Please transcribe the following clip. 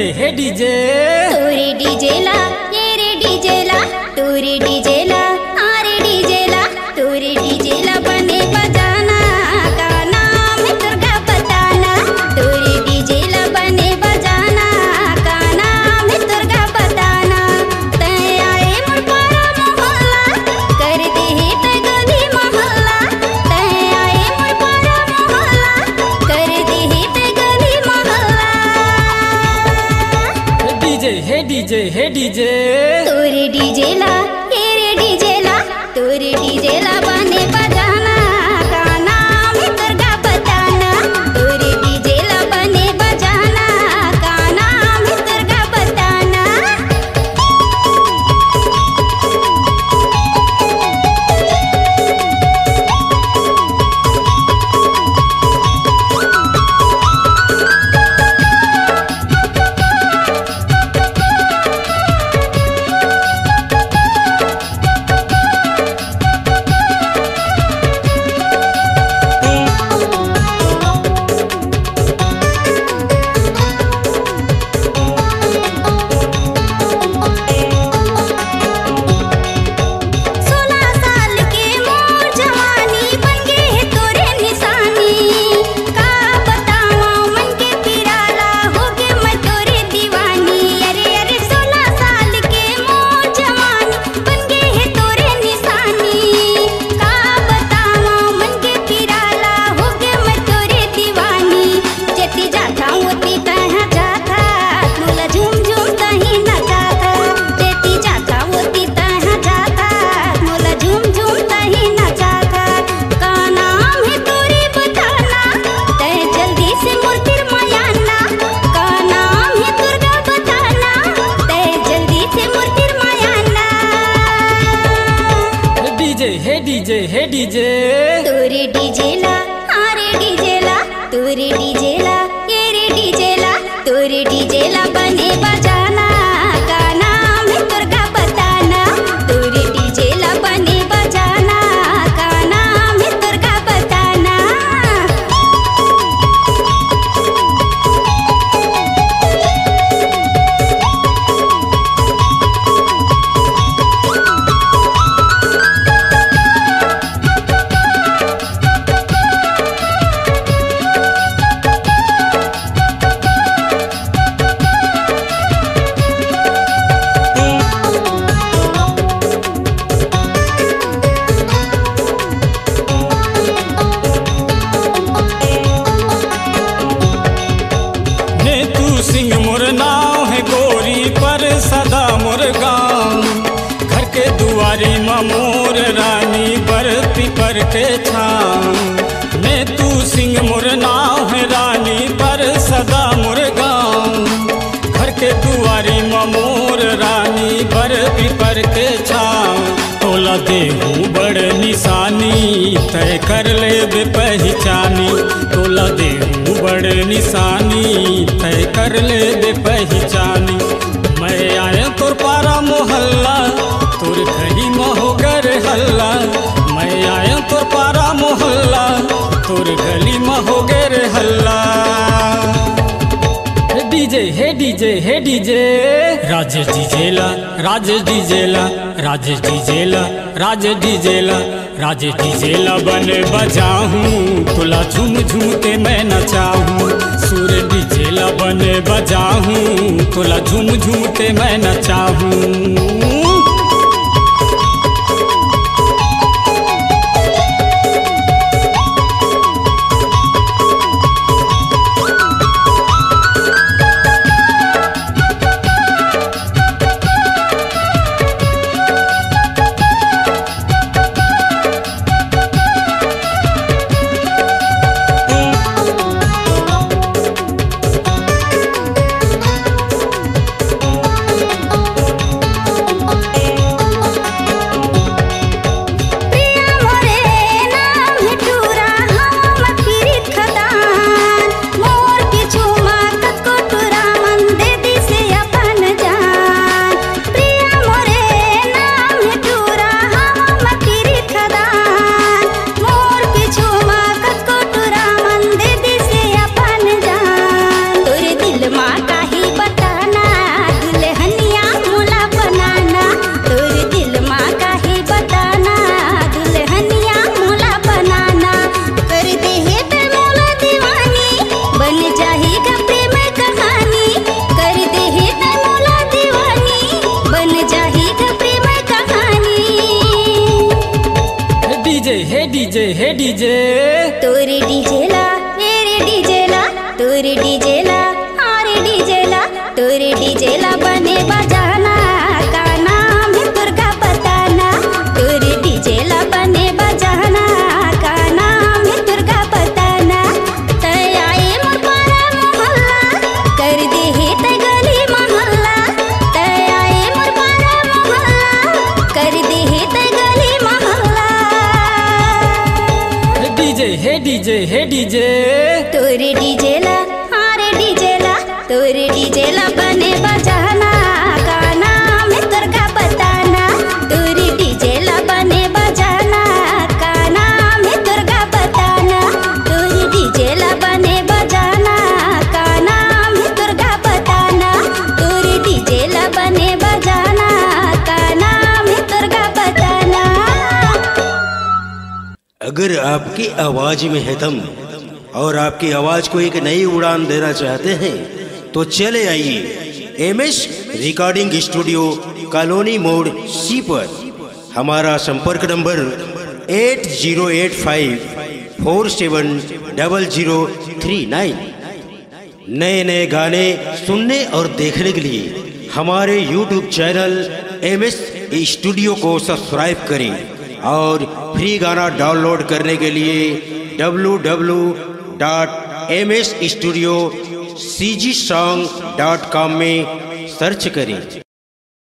DJ हे DJ. तोरे डीजेला ये रे डीजे ला तोरे डीजेला डीजे हे डीजे। तोरे डीजे ला हे रे डीजेला तोरे डीजे ला बने डीजे, हे डीजे। तोरे डीजेला आरे डीजेला तोरे डीजेला ये रे डीजे ला, तोरे डीजेला बने मोर रानी बरती पर के छाँव ने तू सिंह मोर नाव है रानी पर सदा मोर गाँव घर के दुआरी में मोर रानी बरती पर के छाँव तोला देहूँ बड़ निशानी, तय कर ले बे पहचानी। तोला देहूँ बड़ निशानी, तय कर ले हे डीजे। राजेश डीजेला राजेश डीजेला राजेश डीजेला राजेश डीजेला राजेश डीजेला बने बजाऊं। तुला झूम झूम के मैं नचाऊं। सूर डीजेला बने बजाऊं। तुला झूम झूम के मैं नचाऊं। डीजे, हे डीजे हे डीजे। तोरे डीजे ला, मेरे डीजे ला, तोरे डीजे ला हमारे डीजेला तोरे डीजे ला बने बजाना डीजे हे डीजे हे डीजे। तोरे डीजे ला हारे डीजेला तोरे डीजे ला बने। अगर आपकी आवाज़ में है दम और आपकी आवाज़ को एक नई उड़ान देना चाहते हैं तो चले आइए M S recording studio, colony मोड़, सी पर। हमारा संपर्क number eight zero eight five four seven double zero three nine. नए नए गाने सुनने और देखने के लिए हमारे YouTube channel M S studio को सब्सक्राइब करें। और फ्री गाना डाउनलोड करने के लिए W W dot M S studio C G song dot com में सर्च करें।